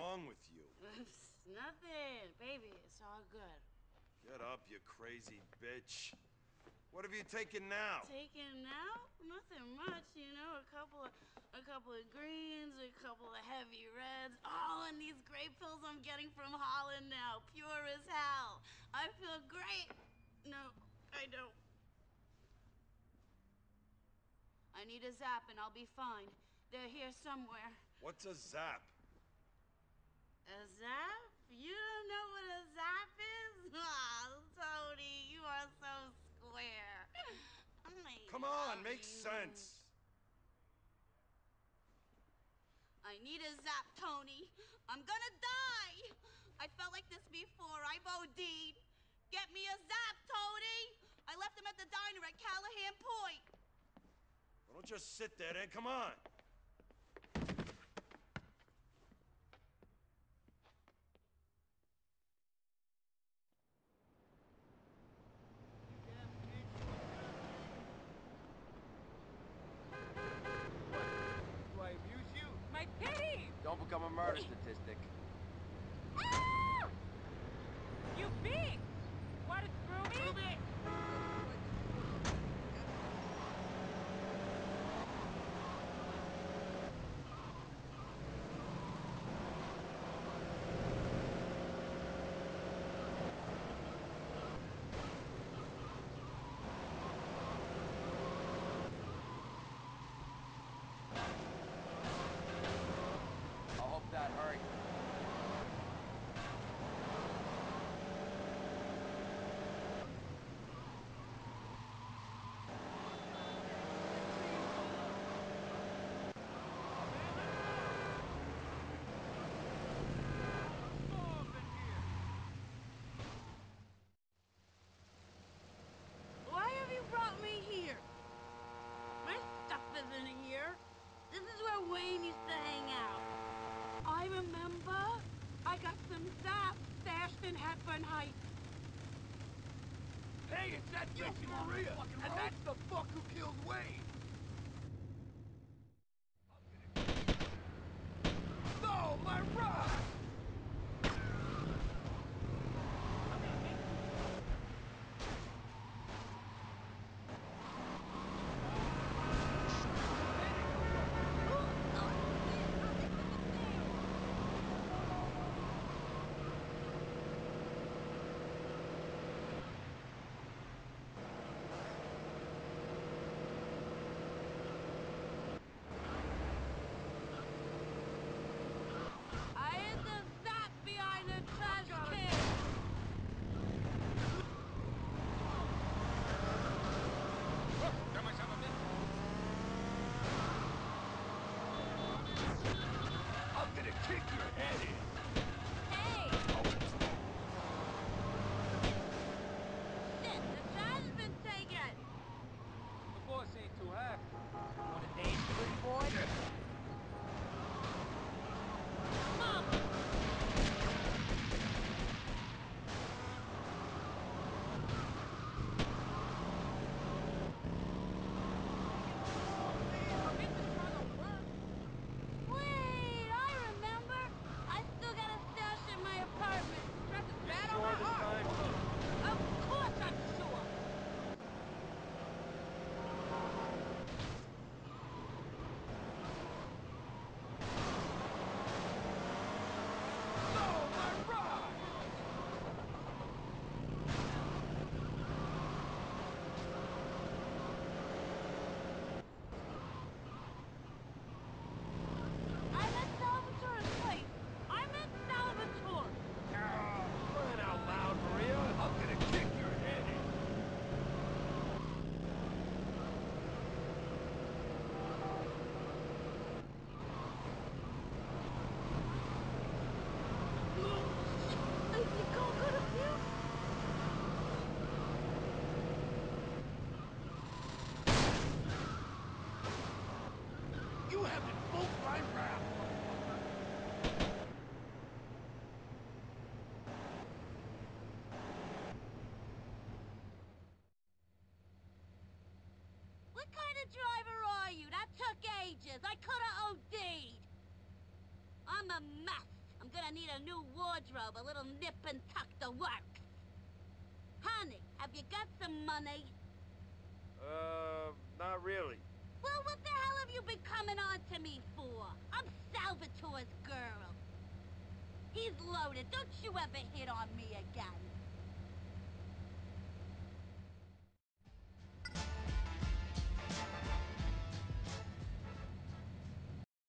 wrong with you? It's nothing, baby. It's all good. Get up, you crazy bitch. What have you taken now? Taking now? Nothing much, you know. A couple of, a couple of greens, a couple of heavy reds. Oh, and these great pills I'm getting from Holland now, pure as hell. I feel great. No, I don't. I need a zap and I'll be fine. They're here somewhere. What's a zap? A zap? You don't know what a zap is? Ah, Tony, you are so square. I Come on, make sense. I need a zap, Tony. I'm gonna die. I felt like this before. I've OD'd. Get me a zap, Tony. I left him at the diner at Callahan Point. Well, don't just sit there then, come on. Do I amuse you? My pity! Don't become a murder statistic. Ah! You big! Want it through me? I hope that hurt. Off in here. Why have you brought me here? My stuff isn't here. This is where Wayne used to hang out. I remember. I got some zap stashed in Hepburn Heights. Hey, it's that bitch Maria, and that's the fuck who killed Wayne. What kind of driver are you? That took ages. I could have OD'd. I'm a mess. I'm gonna need a new wardrobe, a little nip and tuck to work. Honey, have you got some money? Uh, not really. Well, what the hell have you been coming on to me for? I'm Salvatore's girl. He's loaded. Don't you ever